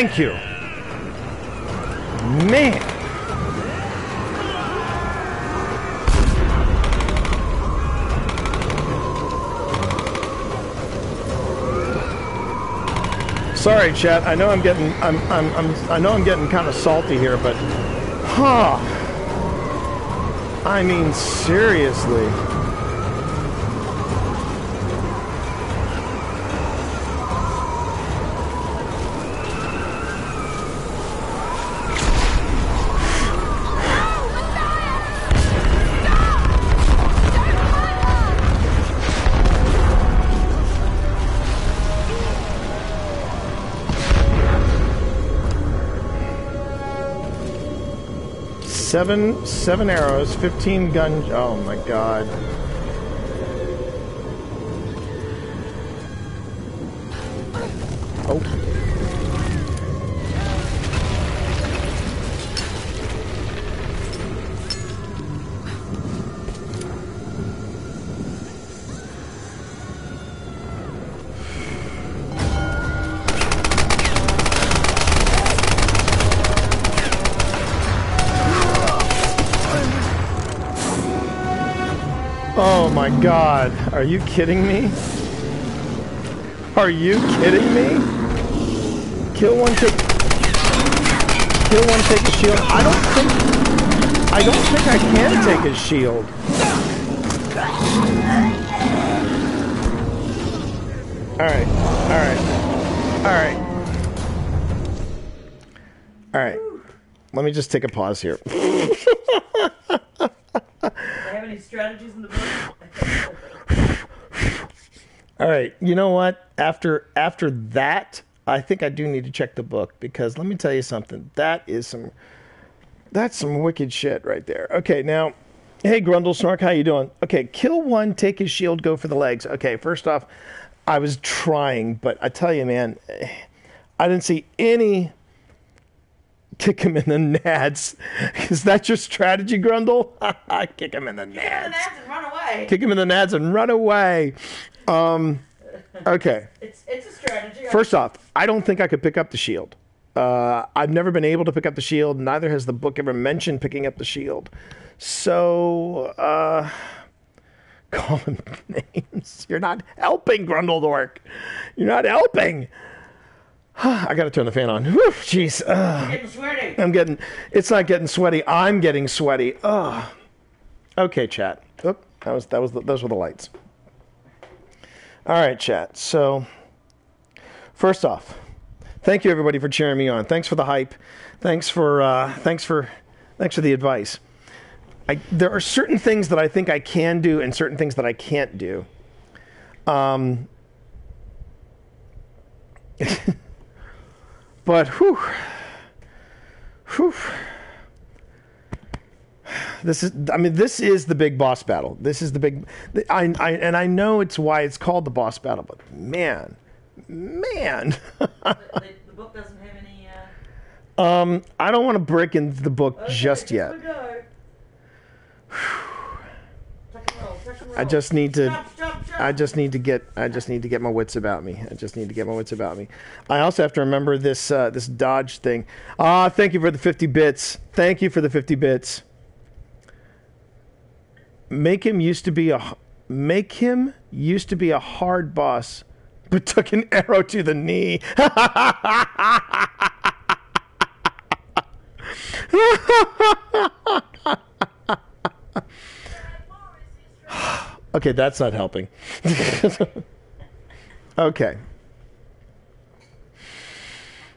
Thank you. Man. Sorry, chat. I know I'm getting I'm I'm, I'm I know I'm getting kind of salty here, but huh. I mean seriously. Seven seven arrows, fifteen gun. Oh my god. Oh my god. Are you kidding me? Are you kidding me? Kill one, take. Kill one, take a shield. I don't think. I don't think I can take his shield. Alright. Alright. Alright. Alright. Let me just take a pause here. Do they have any strategies in the book? All right, you know what? After after that, I think I do need to check the book because let me tell you something. That is some that's some wicked shit right there. Okay, now, hey Grundle Snark, how you doing? Okay, kill one, take his shield, go for the legs. Okay, first off, I was trying, but I tell you, man, I didn't see any kick him in the nads. Is that your strategy, Grundle? kick him in the And nads. and run away. Kick him in the nads and run away. Um, okay. It's it's a strategy. First off, I don't think I could pick up the shield. Uh, I've never been able to pick up the shield. Neither has the book ever mentioned picking up the shield. So, uh, call him names. You're not helping, Grundledork. You're not helping. I got to turn the fan on. Whew, Jeez. Uh, getting sweaty. I'm getting. It's not getting sweaty. I'm getting sweaty. Ugh. Okay, chat. Oop, that was that was the, those were the lights. All right, chat. So, first off, thank you everybody for cheering me on. Thanks for the hype. Thanks for uh, thanks for thanks for the advice. I, there are certain things that I think I can do and certain things that I can't do. Um, but whew, whew. This is, I mean, this is the big boss battle. This is the big, I, I, and I know it's why it's called the boss battle, but man, man. the, the, the book doesn't have any. Uh, um, I don't want to break into the book okay, just yet. we go. Tuck and roll, tuck and I just need to. I just need to get, I just need to get my wits about me. I just need to get my wits about me. I also have to remember this, uh, this dodge thing. Ah, thank you for the 50 bits. Thank you for the 50 bits. Make him used to be a, make him used to be a hard boss, but took an arrow to the knee. okay, that's not helping. okay.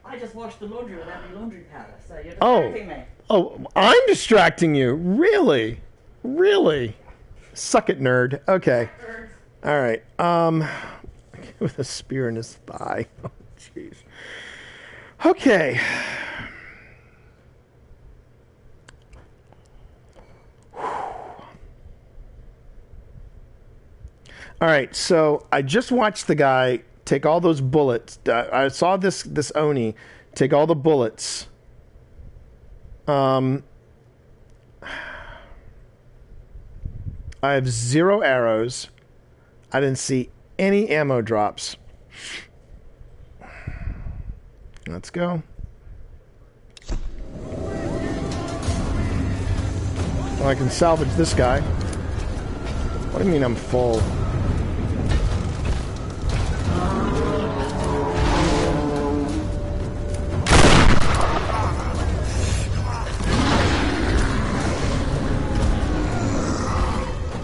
I just washed the laundry without any laundry powder, so you're Oh. me. Oh, I'm distracting you. Really? Really? Suck it, nerd. Okay. All right. Um, with a spear in his thigh. Oh, jeez. Okay. All right, so I just watched the guy take all those bullets. Uh, I saw this this oni take all the bullets. Um, I have zero arrows. I didn't see any ammo drops. Let's go. Well, I can salvage this guy. What do you mean I'm full?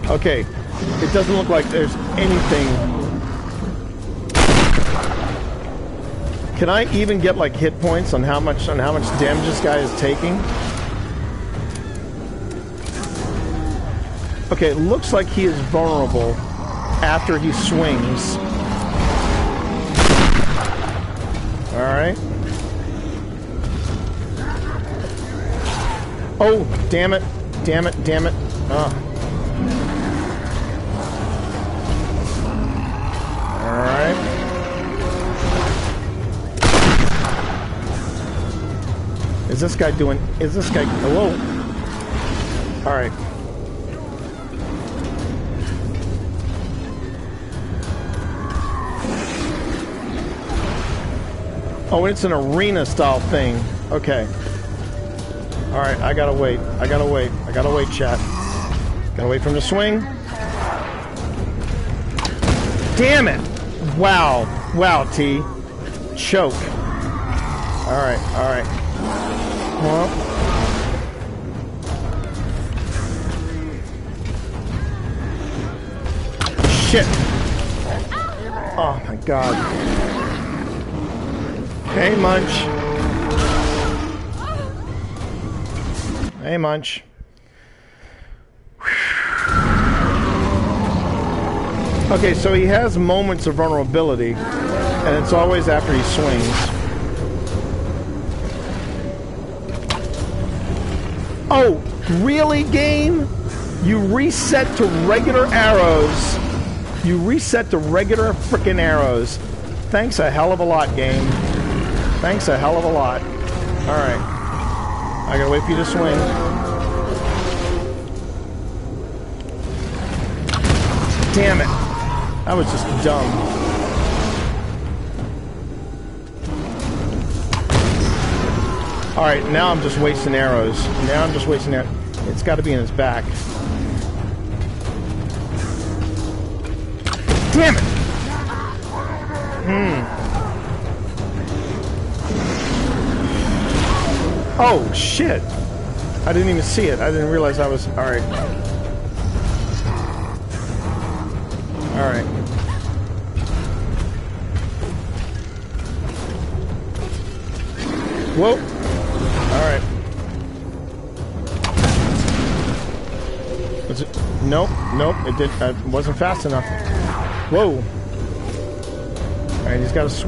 Okay, it doesn't look like there's anything. Can I even get like hit points on how much on how much damage this guy is taking? Okay, it looks like he is vulnerable after he swings. Alright. Oh, damn it. Damn it, damn it. Oh. Is this guy doing... Is this guy... Hello? Alright. Oh, it's an arena style thing. Okay. Alright, I gotta wait. I gotta wait. I gotta wait, chat. Gotta wait for him to swing. Damn it! Wow. Wow, T. Choke. Alright, alright. Well. Shit. Oh my god. Hey, Munch. Hey, Munch. Okay, so he has moments of vulnerability, and it's always after he swings. Oh, really, game? You reset to regular arrows. You reset to regular freaking arrows. Thanks a hell of a lot, game. Thanks a hell of a lot. Alright. I gotta wait for you to swing. Damn it. That was just dumb. Alright, now I'm just wasting arrows. Now I'm just wasting arrows. It's got to be in his back. Damn it! Hmm. Oh, shit! I didn't even see it. I didn't realize I was... Alright. Alright. Whoa! Nope, nope, it did. It uh, wasn't fast enough. Whoa! Alright, he's got a.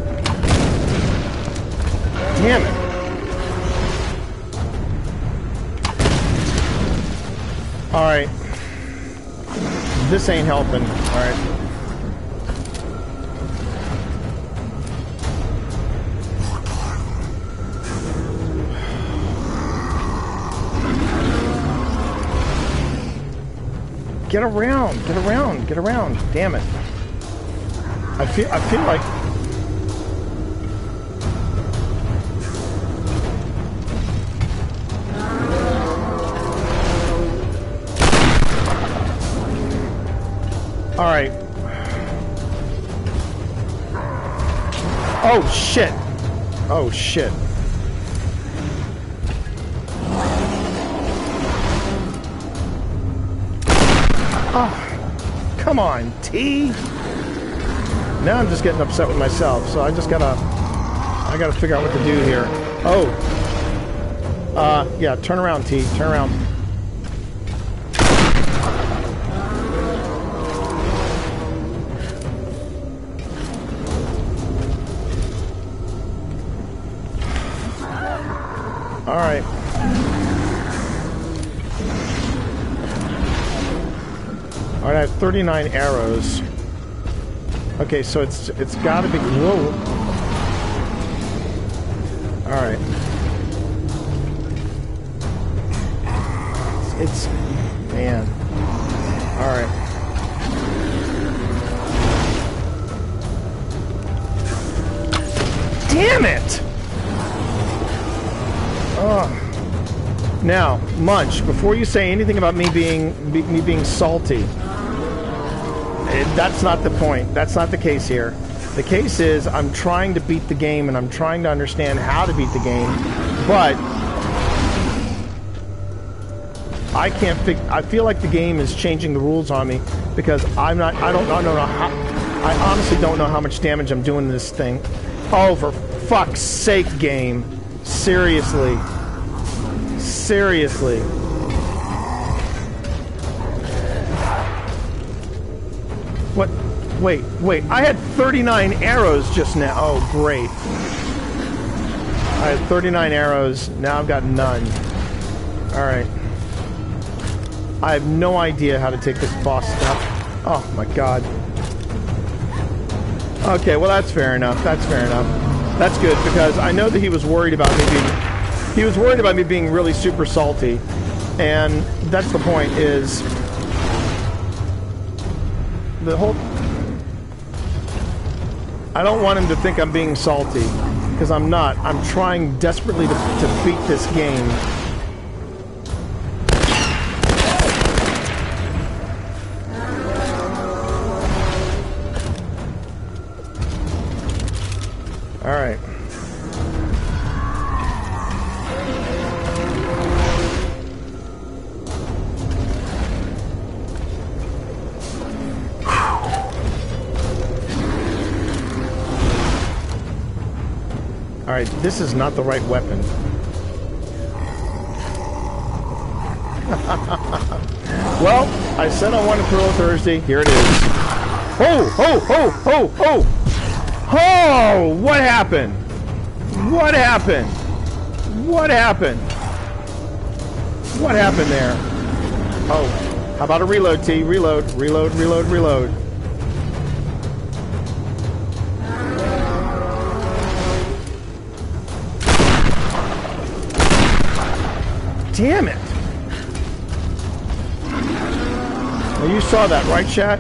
Damn it! Alright. This ain't helping. Get around, get around, get around. Damn it. I feel I feel like All right. Oh shit. Oh shit. Oh, come on, T. Now I'm just getting upset with myself, so I just gotta, I gotta figure out what to do here. Oh, uh, yeah, turn around, T, turn around. 39 arrows. Okay, so it's it's got to be. Whoa. All right. It's man. All right. Damn it! Oh. Now, Munch, before you say anything about me being me being salty, that's not the point. That's not the case here. The case is I'm trying to beat the game and I'm trying to understand how to beat the game, but I can't fig- I feel like the game is changing the rules on me because I'm not I don't, I don't know how I honestly don't know how much damage I'm doing to this thing. Oh for fuck's sake game. Seriously. Seriously. What? Wait, wait. I had 39 arrows just now. Oh, great. I had 39 arrows. Now I've got none. Alright. I have no idea how to take this boss stuff. Oh, my God. Okay, well, that's fair enough. That's fair enough. That's good, because I know that he was worried about me being... He was worried about me being really super salty. And that's the point, is... The whole... I don't want him to think I'm being salty, because I'm not. I'm trying desperately to, to beat this game. This is not the right weapon. well, I said I wanted Thrill Thursday. Here it is. Oh, oh, oh, oh, oh! Oh, what happened? What happened? What happened? What happened there? Oh, how about a reload, T? Reload, reload, reload, reload. Damn it! Well, you saw that, right, chat?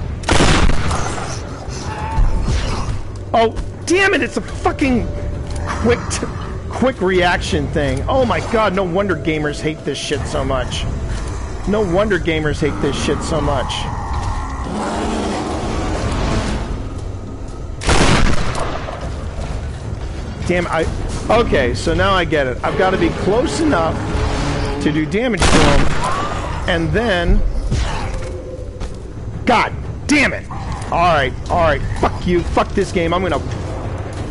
Oh, damn it! It's a fucking quick, quick reaction thing. Oh my god! No wonder gamers hate this shit so much. No wonder gamers hate this shit so much. Damn, I. Okay, so now I get it. I've got to be close enough to do damage to him, and then. God damn it! Alright, alright. Fuck you. Fuck this game. I'm gonna...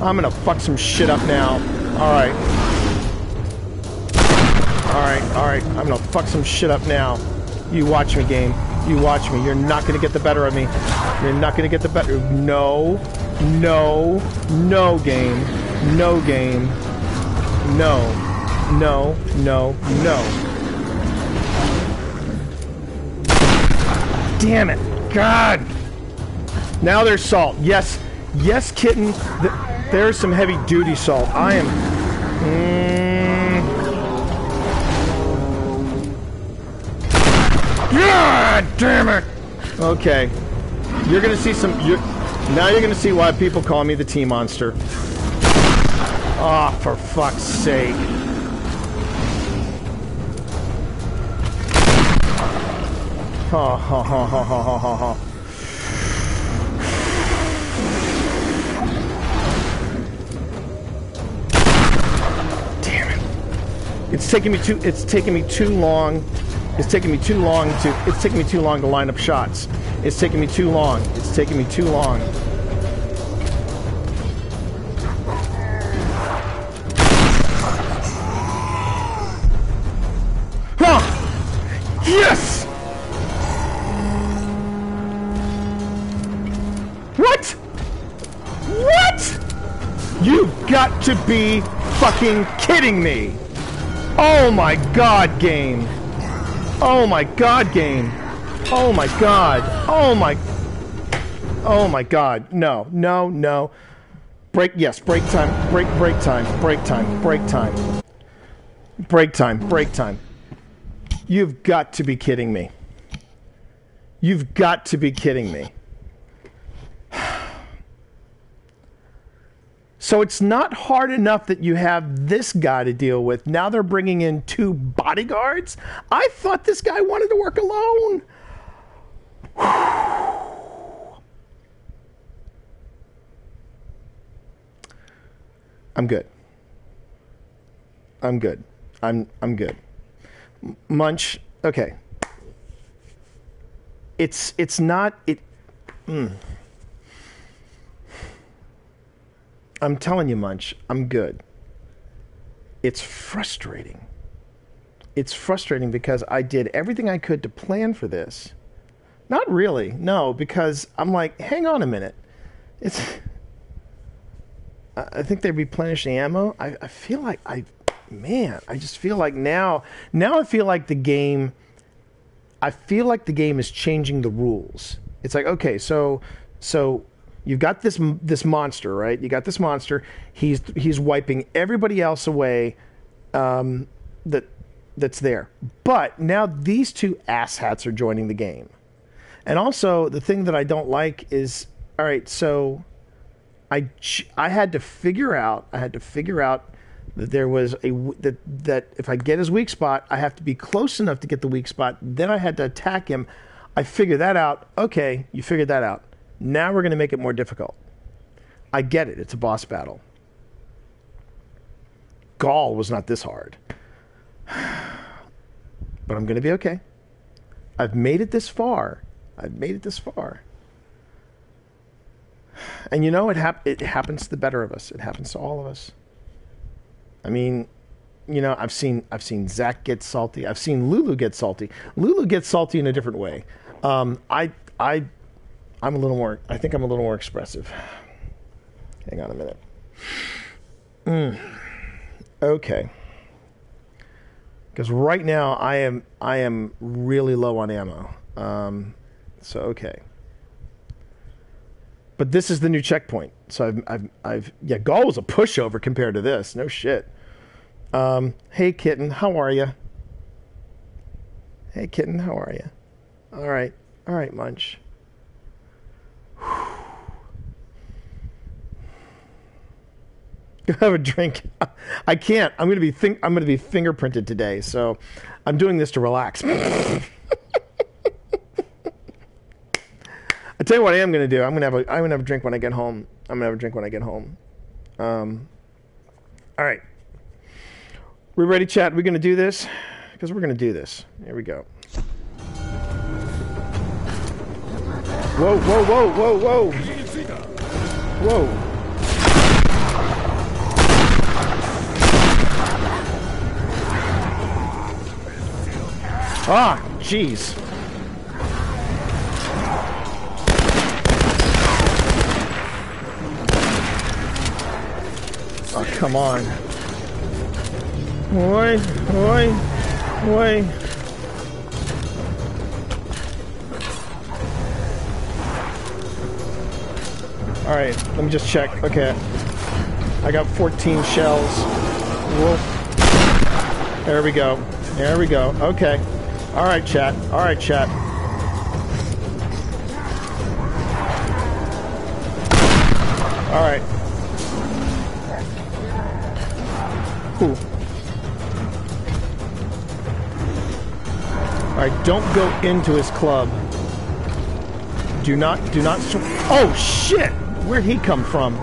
I'm gonna fuck some shit up now. Alright. Alright, alright. I'm gonna fuck some shit up now. You watch me, game. You watch me. You're not gonna get the better of me. You're not gonna get the better... No. No. No, game. No, game. No. No. No. No. Damn it. God! Now there's salt. Yes, yes, kitten. Th there's some heavy duty salt. I am. Mm, God damn it! Okay, you're gonna see some. You're, now you're gonna see why people call me the Tee Monster. Ah, oh, for fuck's sake! Ha ha ha ha ha ha ha. It's taking me too. It's taking me too long. It's taking me too long to. It's taking me too long to line up shots. It's taking me too long. It's taking me too long. Be fucking kidding me! Oh my god, game. Oh my god, game. Oh my god. Oh my. Oh my god. No, no, no. Break, yes, break time. Break, break time. Break time. Break time. Break time. Break time. You've got to be kidding me. You've got to be kidding me. So it's not hard enough that you have this guy to deal with. Now they're bringing in two bodyguards. I thought this guy wanted to work alone. I'm good. I'm good. I'm I'm good. Munch. Okay. It's it's not it. Mm. I'm telling you, Munch. I'm good. It's frustrating. It's frustrating because I did everything I could to plan for this. Not really, no, because I'm like, hang on a minute. It's. I think they replenish the ammo. I, I feel like I, man, I just feel like now, now I feel like the game. I feel like the game is changing the rules. It's like okay, so so you've got this this monster, right? You got this monster. He's he's wiping everybody else away. Um, that that's there. But now these two asshats are joining the game. And also the thing that I don't like is all right, so I I had to figure out I had to figure out that there was a that that if I get his weak spot, I have to be close enough to get the weak spot. Then I had to attack him. I figured that out. Okay, you figured that out. Now we're going to make it more difficult. I get it. It's a boss battle. Gaul was not this hard. But I'm going to be okay. I've made it this far. I've made it this far. And you know, it, hap- it happens to the better of us. It happens to all of us. I mean, you know, I've seen I've seen Zach get salty. I've seen Lulu get salty. Lulu gets salty in a different way. Um, I I I'm a little more. I think I'm a little more expressive. Hang on a minute. Mm. Okay. Because right now I am I am really low on ammo. Um, so okay. But this is the new checkpoint. So I've, I've, I've, yeah, Gaul was a pushover compared to this. No shit. Um, hey, kitten, how are you? Hey, kitten, how are you? All right, all right, Munch. Go have a drink. I can't. I'm gonna be think. I'm gonna be fingerprinted today, so I'm doing this to relax. I tell you what I am gonna do. I'm gonna have a. I'm gonna have a drink when I get home. I'm gonna have a drink when I get home. Um. All right. We ready, chat? We're gonna do this because we're gonna do this. Here we go. Whoa! Whoa! Whoa! Whoa! Whoa! Whoa! Ah, jeez. Oh, come on. Oi, oi, oi. All right, let me just check. Okay. I got 14 shells. Whoa. There we go. There we go. Okay. All right, chat. All right, chat. All right. Cool. All right, don't go into his club. Do not, do not. Oh shit! Where'd he come from?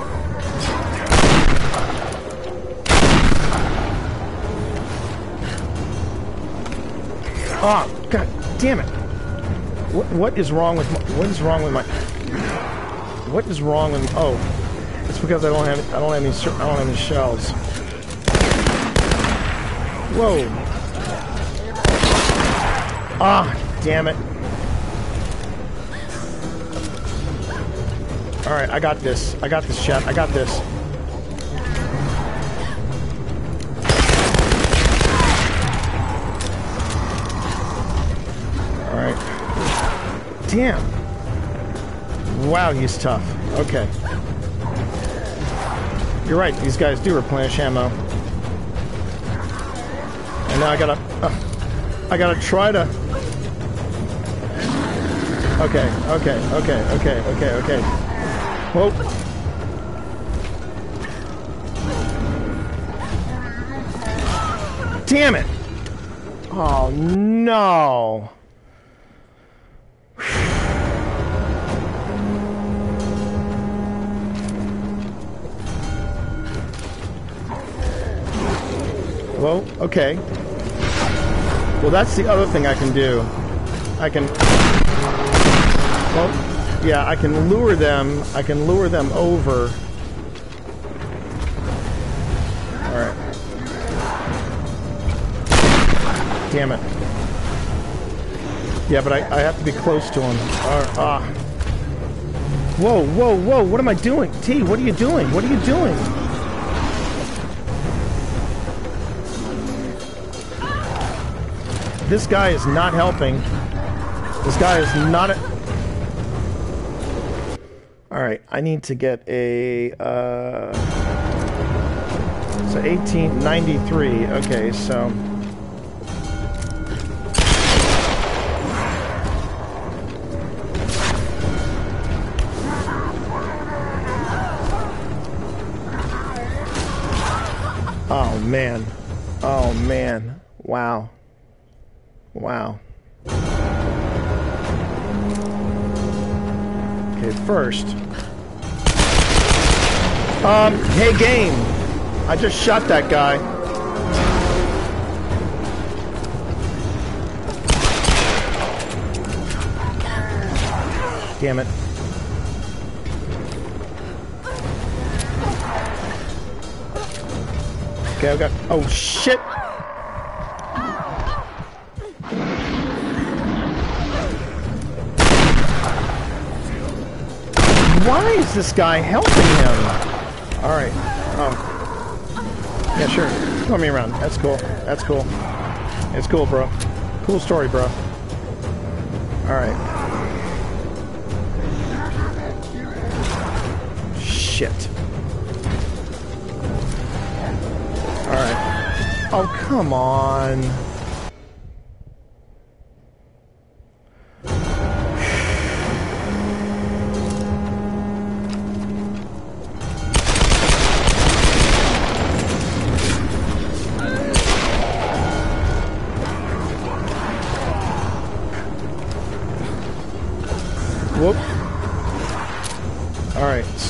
Oh, god damn it! What, what is wrong with my, what is wrong with my? What is wrong with? Oh, it's because I don't have I don't have any I don't have any shells. Whoa! Ah, damn it! All right, I got this. I got this, chat. I got this. Damn. Wow, he's tough. Okay. You're right, these guys do replenish ammo. And now I gotta... Uh, I gotta try to... Okay, okay, okay, okay, okay, okay. Whoa. Damn it! Oh, no. Well, okay. Well, that's the other thing I can do. I can... Well, yeah, I can lure them. I can lure them over. Alright. Damn it. Yeah, but I, I have to be close to him. Uh, ah. Whoa, whoa, whoa, what am I doing? T, what are you doing? What are you doing? This guy is not helping. This guy is not... A Alright, I need to get a... Uh, so 1893. Okay, so... Oh man. Oh man. Wow. Wow. Okay, first. Um, hey game. I just shot that guy. Damn it. Okay, I've got. Oh shit! This guy helping him? Alright. Oh. Yeah, sure. Throw me around. That's cool. That's cool. It's cool, bro. Cool story, bro. Alright. Shit. Alright. Oh, come on.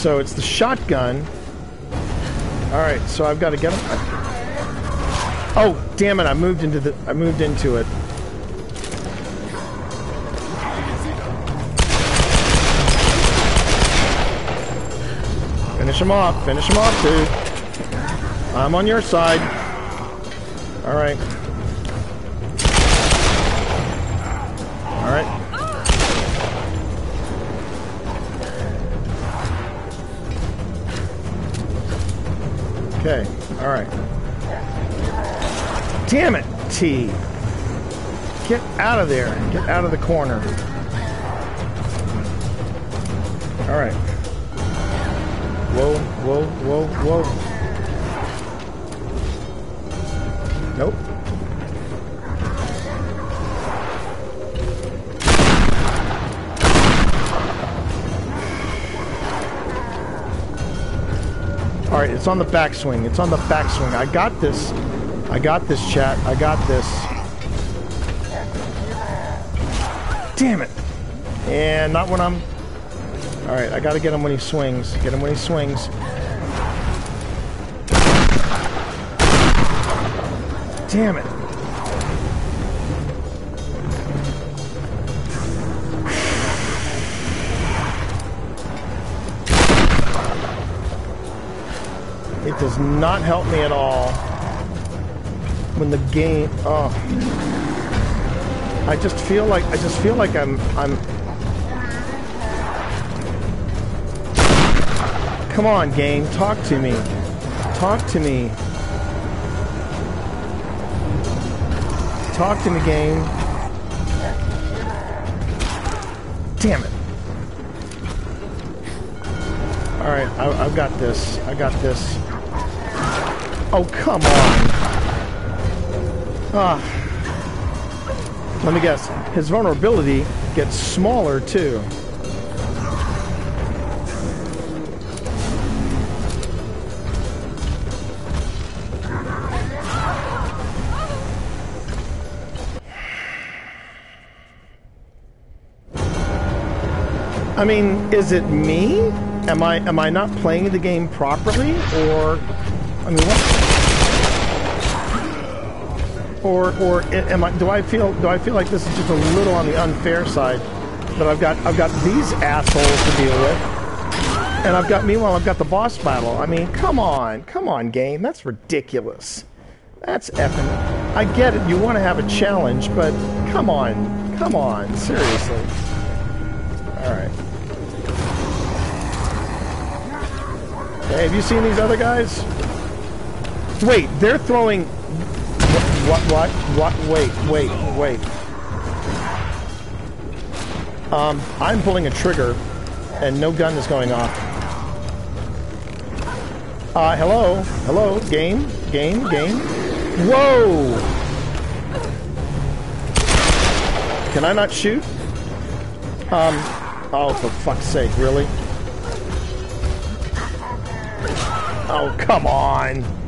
So it's the shotgun. Alright, so I've got to get him. Oh, damn it, I moved into the I moved into it. Finish him off, finish him off, dude. I'm on your side. Alright. Okay, alright. Damn it, T. Get out of there. Get out of the corner. Alright. Whoa, whoa, whoa, whoa. It's on the backswing. It's on the backswing. I got this. I got this, chat. I got this. Damn it. And not when I'm... All right, I got to get him when he swings. Get him when he swings. Damn it. It does not help me at all when the game. Oh, I just feel like I just feel like I'm I'm. Come on, game, talk to me. Talk to me. Talk to me, game. Damn it. All right, I, I've got this. I got this. Oh, come on. Ah. Let me guess. His vulnerability gets smaller, too. I mean, is it me? Am I am I not playing the game properly, or I mean, what? Or or am I? Do I feel do I feel like this is just a little on the unfair side? That I've got I've got these assholes to deal with, and I've got meanwhile I've got the boss battle. I mean, come on, come on, game. That's ridiculous. That's effing. I get it. You want to have a challenge, but come on, come on, seriously. All right. Hey, have you seen these other guys? Wait, they're throwing. What? What? What? Wait, wait, wait. Um, I'm pulling a trigger, and no gun is going off. Uh, hello, hello, game, game, game. Whoa! Can I not shoot? Um, oh, for fuck's sake, really? Oh, come on.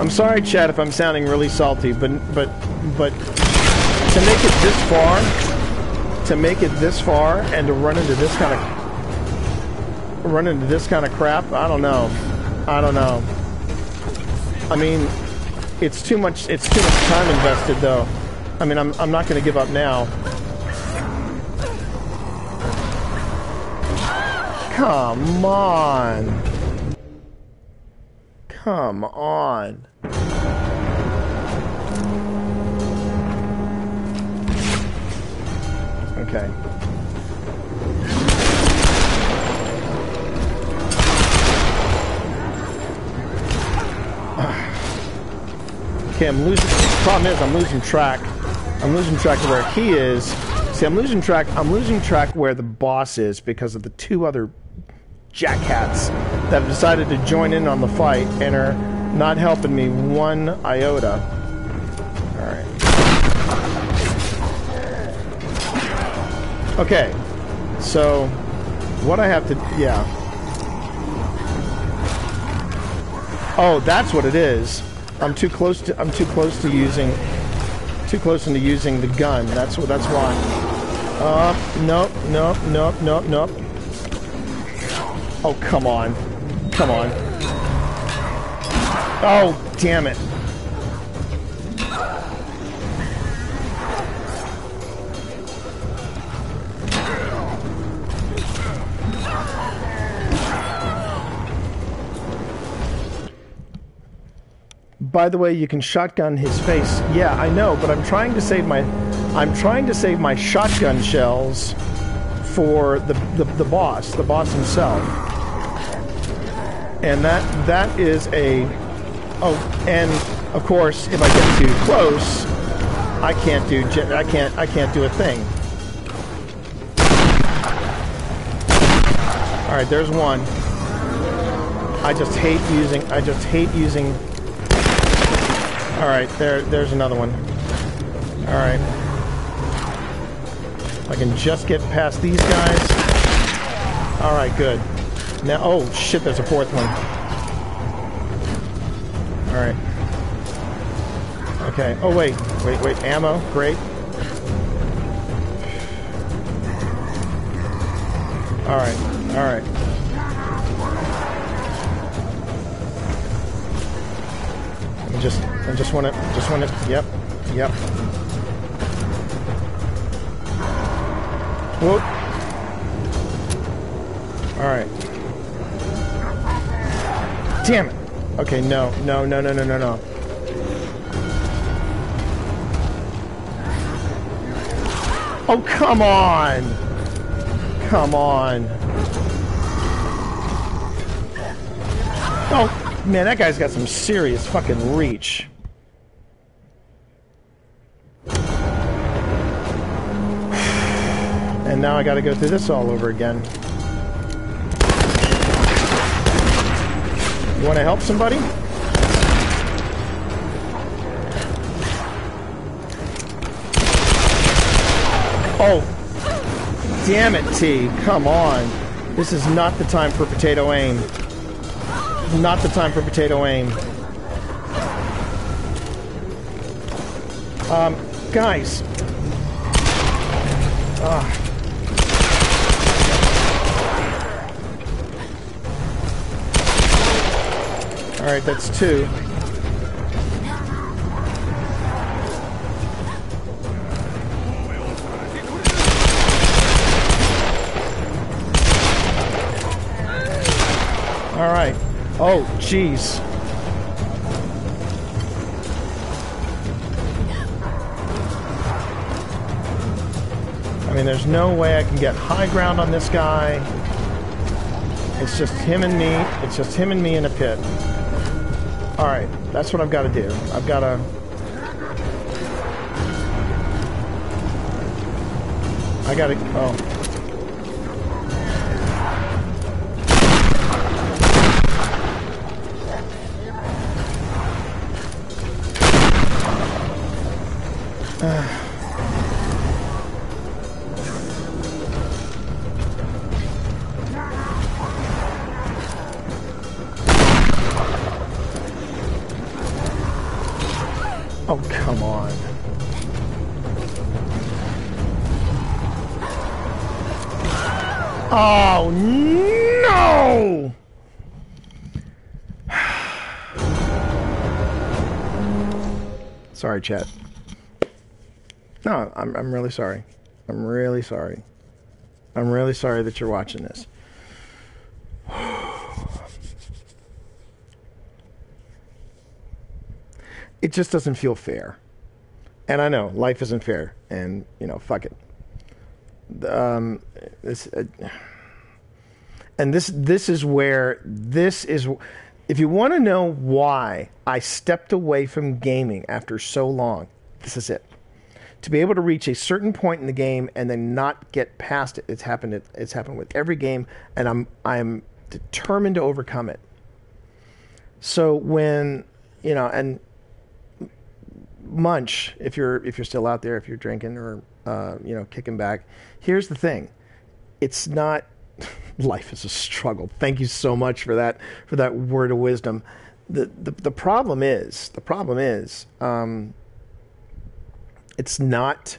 I'm sorry, Chad, if I'm sounding really salty, but but but to make it this far, to make it this far, and to run into this kind of run into this kind of crap, I don't know. I don't know. I mean, it's too much. It's too much time invested, though. I mean, I'm I'm not going to give up now. Come on. Come on. Okay. Okay, I'm losing. Problem is, I'm losing track. I'm losing track of where he is. See, I'm losing track. I'm losing track where the boss is because of the two other jackhats that have decided to join in on the fight and are not helping me one iota. Okay. So, what I have to... Yeah. Oh, that's what it is. I'm too close to... I'm too close to using... Too close into using the gun. That's what. That's why. Uh, nope, nope, nope, nope, nope. Oh, come on. Come on. Oh, damn it. By the way, you can shotgun his face. Yeah, I know, but I'm trying to save my I'm trying to save my shotgun shells for the, the, the boss, the boss himself. And that that is a oh, and of course, if I get too close, I can't do I can't I can't do a thing. All right, there's one. I just hate using I just hate using All right, there there's another one. All right. I can just get past these guys. All right, good. Now, oh shit, there's a fourth one. All right. Okay. Oh wait, wait, wait. Ammo, great. All right, all right. Just, want to, just want to. Yep, yep. Whoop. Alright. Damn it. Okay, no, no, no, no, no, no, no. Oh, come on! Come on. Oh, man, that guy's got some serious fucking reach. And now I gotta go through this all over again. You wanna help somebody? Oh! Damn it, T. Come on. This is not the time for potato aim. Not the time for potato aim. Um, guys. Ah. All right, that's two. All right. Oh, jeez. I mean, there's no way I can get high ground on this guy. It's just him and me. It's just him and me in a pit. All right, that's what I've got to do. I've got to. I got to. Oh. Oh, Sorry, chat. No, I'm, I'm really sorry. I'm really sorry. I'm really sorry that you're watching this. It just doesn't feel fair. And I know life isn't fair, and you know, fuck it. Um, this, uh, and this, this is where this is. If you want to know why I stepped away from gaming after so long, this is it to be able to reach a certain point in the game and then not get past it. It's happened. It's happened with every game, and I'm I'm determined to overcome it. So when you know, and Munch, if you're if you're still out there, if you're drinking or uh, you know kicking back, here's the thing: it's not. Life is a struggle. Thank you so much for that for that word of wisdom. The the, the problem is the problem is. Um, it's not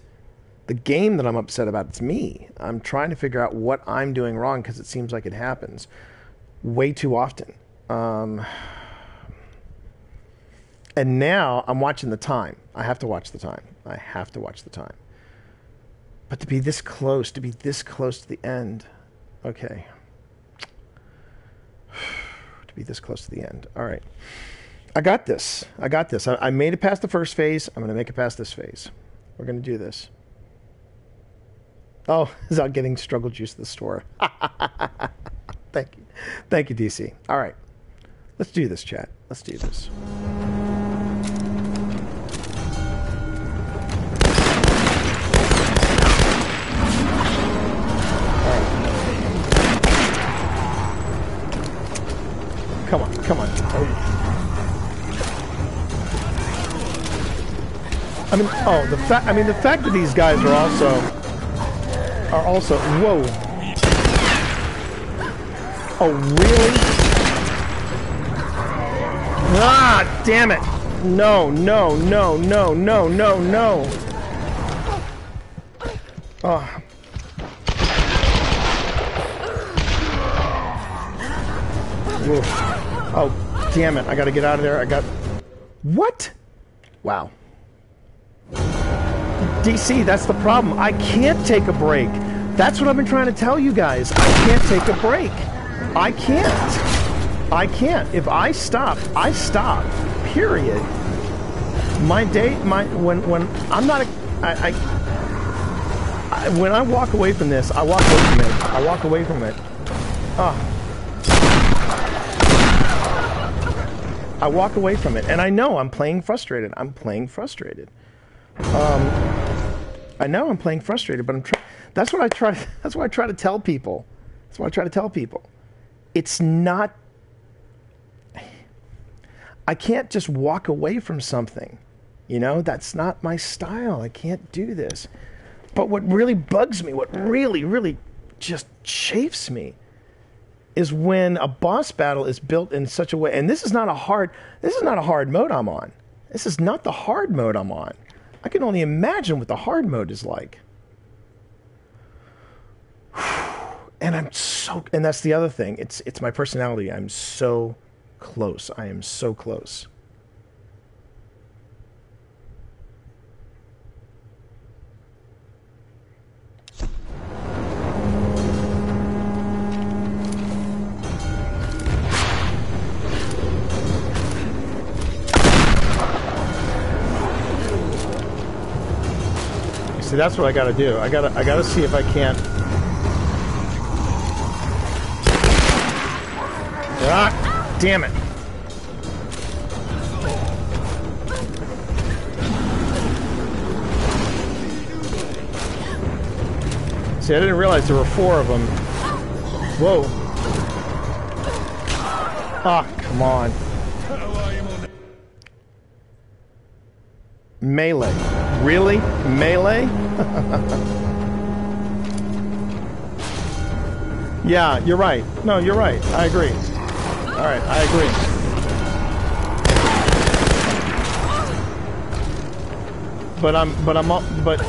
the game that I'm upset about. It's me. I'm trying to figure out what I'm doing wrong because it seems like it happens way too often. Um, and now I'm watching the time. I have to watch the time. I have to watch the time. But to be this close, to be this close to the end, okay. to be this close to the end. All right. I got this. I got this. I, I made it past the first phase. I'm going to make it past this phase. We're going to do this. Oh, is out getting struggle juice at the store. Thank you. Thank you, DC. All right. Let's do this, chat. Let's do this. Come on. I mean, oh, the fact. I mean, the fact that these guys are also are also. Whoa. Oh, really? Ah, damn it! No, no, no, no, no, no, no. Oh. Oh, damn it! I got to get out of there. I got. What? Wow. DC, that's the problem. I can't take a break. That's what I've been trying to tell you guys. I can't take a break. I can't. I can't. If I stop, I stop. Period. My day, my when when I'm not, a, I, I, I when I walk away from this, I walk away from it. I walk away from it. Oh. I walk away from it, and I know I'm playing frustrated. I'm playing frustrated. Um, I know I'm playing frustrated, but I'm trying. That's what I try. That's what I try to tell people. That's what I try to tell people. It's not. I can't just walk away from something. You know, that's not my style. I can't do this. But what really bugs me, what really, really just chafes me, is when a boss battle is built in such a way. And this is not a hard. This is not a hard mode I'm on. This is not the hard mode I'm on. I can only imagine what the hard mode is like. And I'm so and that's the other thing. It's it's my personality. I'm so close. I am so close. See, that's what I got to do. I got to I got to see if I can't. Ah, damn it. See, I didn't realize there were four of them. Whoa. Ah, come on. Melee. Really? Melee? yeah, you're right. No, you're right. I agree. All right, I agree. But I'm, but I'm, but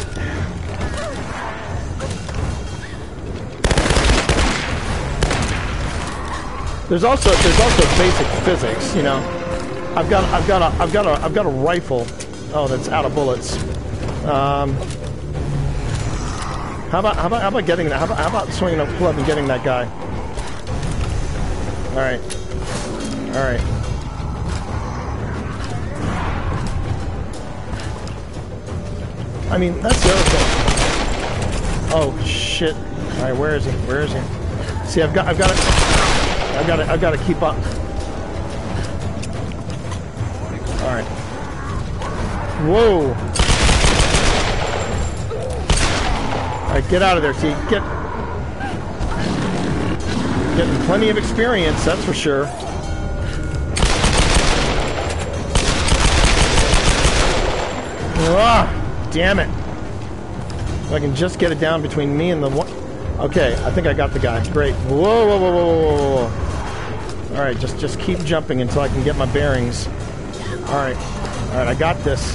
there's also there's also basic physics. You know, I've got I've got a I've got a I've got a rifle Oh, that's out of bullets. Um, how about how about how about getting that? How about, how about swinging a club and getting that guy? All right, all right. I mean, that's the other thing. Oh shit! All right, where is he? Where is he? See, I've got I've got to I've got to I've got to keep up. All right. Whoa. Alright, get out of there, T. Get... Getting plenty of experience, that's for sure. Ah, damn it. If I can just get it down between me and the one... Okay, I think I got the guy. Great. Whoa, whoa, whoa, whoa, whoa, whoa. Alright, just, just keep jumping until I can get my bearings. Alright. Alright, I got this.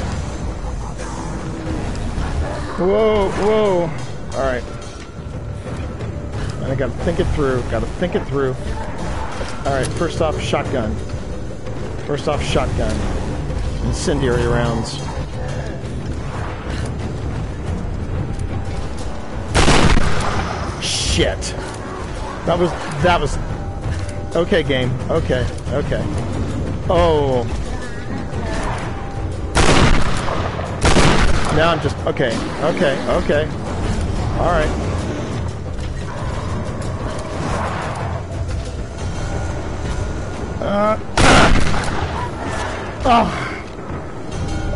Whoa, whoa. Alright. I gotta think it through. Gotta think it through. Alright, first off, shotgun. First off, shotgun. Incendiary rounds. Shit. That was, that was... Okay, game. Okay, okay. Oh. Now I'm just... Okay, okay, okay. Alright. Uh, oh.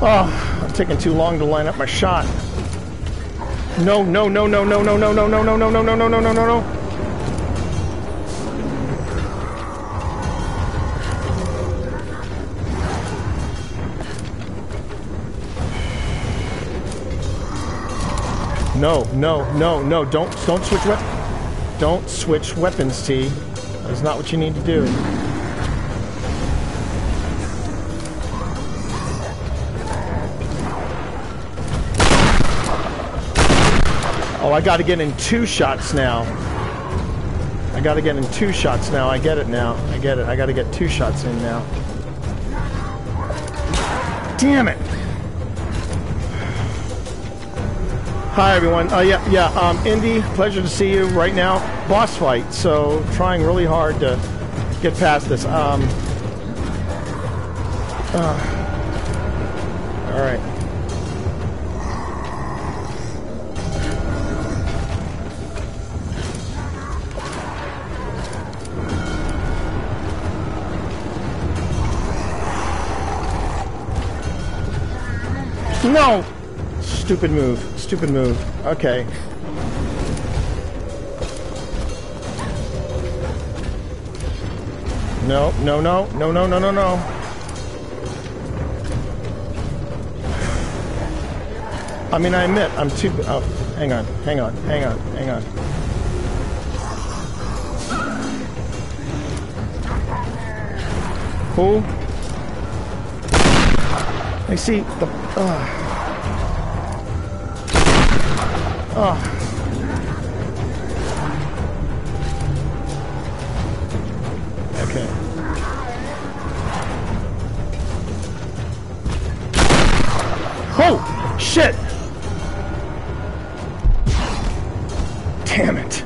Oh, I'm taking too long to line up my shot. No, no, no, no, no, no, no, no, no, no, no, no, no, no, no, no, no, no. No, no, no, no, don't don't switch weapons. Don't switch weapons, T. That's not what you need to do. Oh, I gotta get in two shots now. I gotta get in two shots now. I get it now. I get it. I gotta get two shots in now. Damn it! Hi everyone. Uh, yeah, yeah. Um, Indy, pleasure to see you right now. Boss fight. So trying really hard to get past this. Um, uh, all right. No! Stupid move. Stupid move. Okay. No, no, no, no, no, no, no, no. I mean, I admit, I'm too... Oh, hang on, hang on, hang on, hang on. Who? I see the... Uh, Oh. Okay. Oh, shit! Damn it.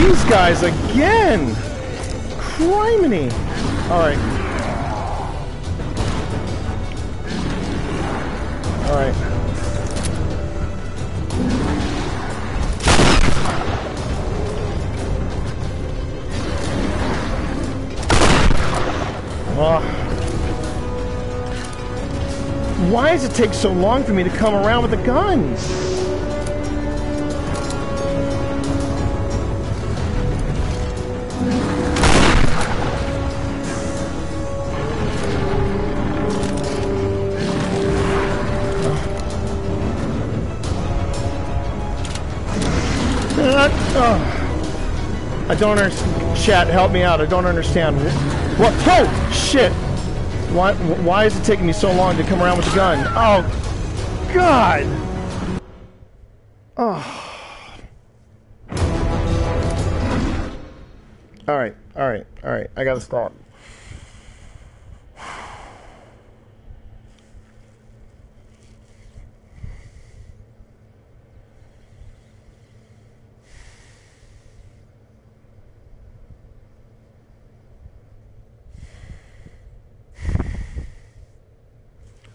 These guys again! Criminy! Alright. Alright. Oh. Why does it take so long for me to come around with the guns? Don't understand. Chat, help me out. I don't understand. What? Oh, shit. Why, why is it taking me so long to come around with the gun? Oh, God.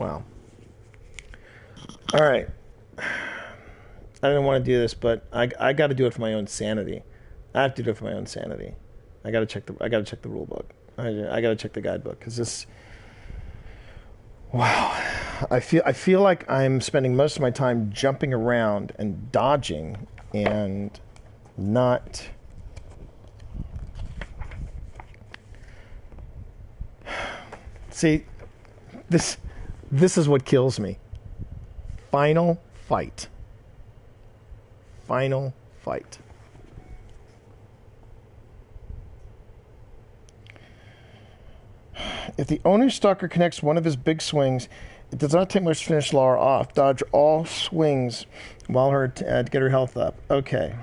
Wow. All right. I didn't want to do this, but I, I got to do it for my own sanity. I have to do it for my own sanity. I got to check the I got to check the rule book. I, I got to check the guidebook because this. Wow, I feel I feel like I'm spending most of my time jumping around and dodging and not. See, this this is what kills me. Final fight. Final fight. If the Oni Stalker connects one of his big swings, it does not take much to finish Lara off. Dodge all swings while her uh, to get her health up. Okay.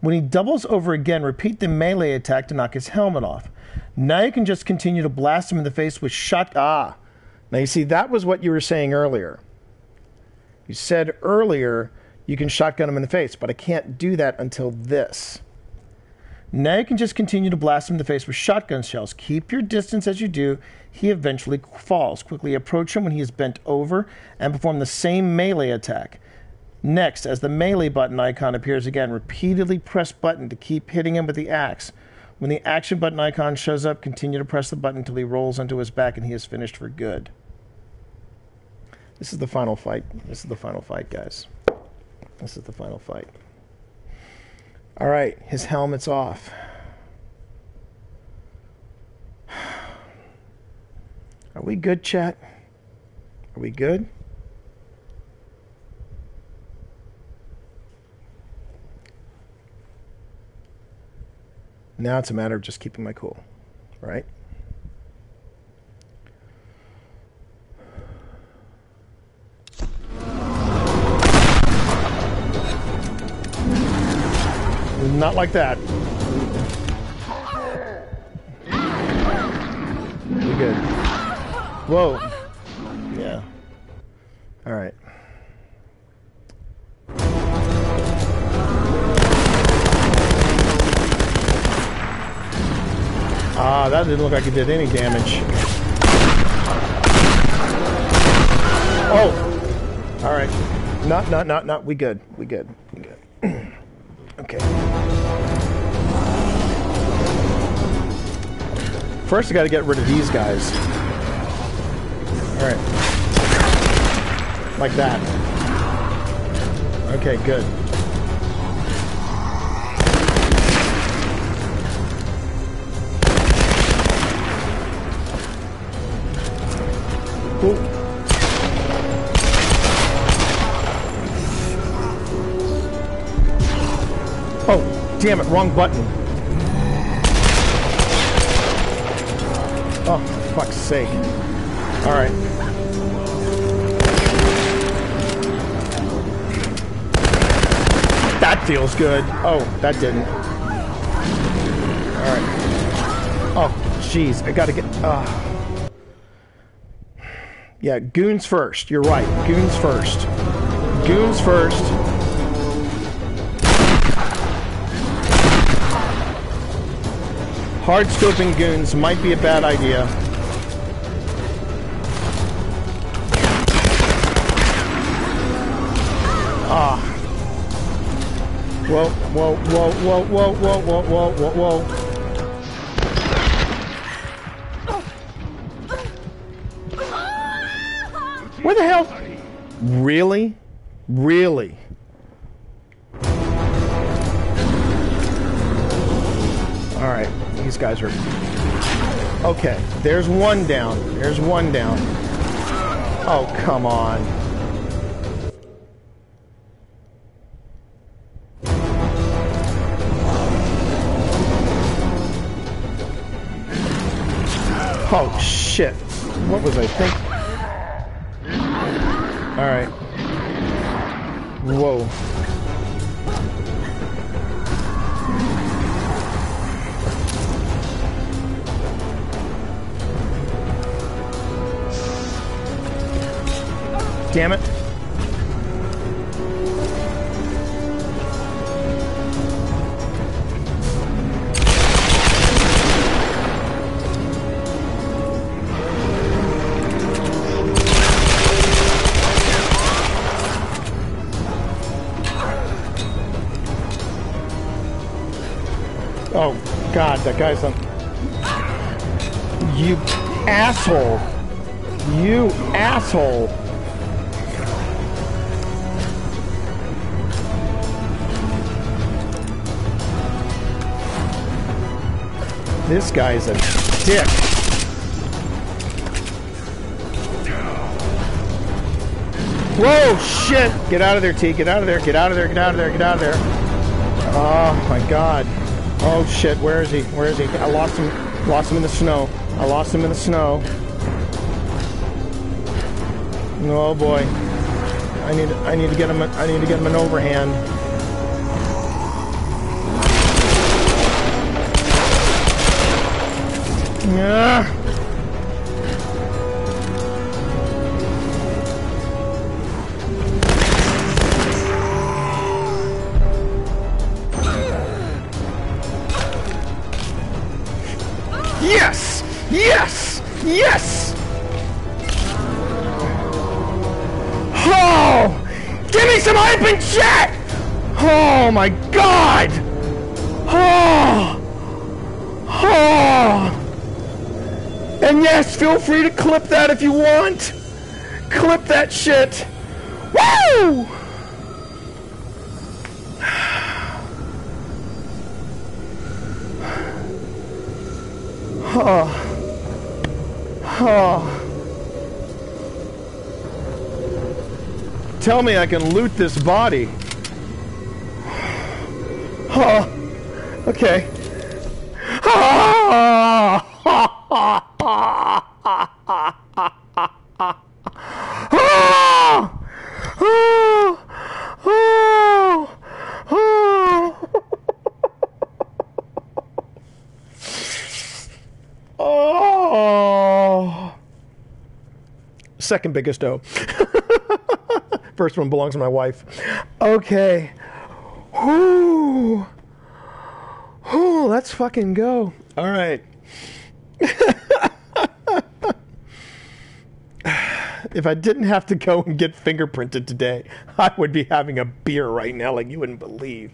When he doubles over again, repeat the melee attack to knock his helmet off. Now you can just continue to blast him in the face with shot. Ah, now you see that was what you were saying earlier. You said earlier you can shotgun him in the face, but I can't do that until this. Now you can just continue to blast him in the face with shotgun shells. Keep your distance as you do. He eventually falls. Quickly approach him when he is bent over and perform the same melee attack. Next, as the melee button icon appears again, repeatedly press button to keep hitting him with the axe. When the action button icon shows up, continue to press the button until he rolls onto his back and he is finished for good. This is the final fight. This is the final fight, guys. This is the final fight. All right, his helmet's off. Are we good, chat? Are we good? Now it's a matter of just keeping my cool, right? Not like that. We good. Whoa. Yeah. All right. Ah, that didn't look like it did any damage. Oh. All right. Not, not, not, not. We good. We good. We good. okay. First, I got to get rid of these guys. All right. Like that. Okay, good. Cool. Oh, damn it, wrong button. Oh, fuck's sake. All right. That feels good. Oh, that didn't. All right. Oh, jeez. I gotta get. Uh. Yeah, goons first. You're right. Goons first. Goons first. Hard scoping goons might be a bad idea. Ah. Whoa, whoa, whoa, whoa, whoa, whoa, whoa, whoa, whoa, whoa. Where the hell? Really? Really? Guys are. Okay, there's one down. There's one down. Oh, come on. Oh, shit. What was I thinking? All right. Whoa. Damn it. Oh, God, that guy's on. You asshole. You asshole. This guy's a dick. Whoa, shit! Get out of there, T. Get out of there, get out of there, get out of there, get out of there. Oh my god. Oh shit, where is he? Where is he? I lost him lost him in the snow. I lost him in the snow. Oh boy. I need I need to get him I need to get him an overhand. Yeah. Yes! Yes! Yes! Oh! Give me some and chat! Oh my god! Oh! Oh! And yes, feel free to clip that if you want. Clip that shit. Woo! Oh. Oh. Tell me I can loot this body. Oh. Okay. Second biggest O. First one belongs to my wife. Okay. Whoo. Whoo, let's fucking go. All right. if I didn't have to go and get fingerprinted today, I would be having a beer right now like you wouldn't believe.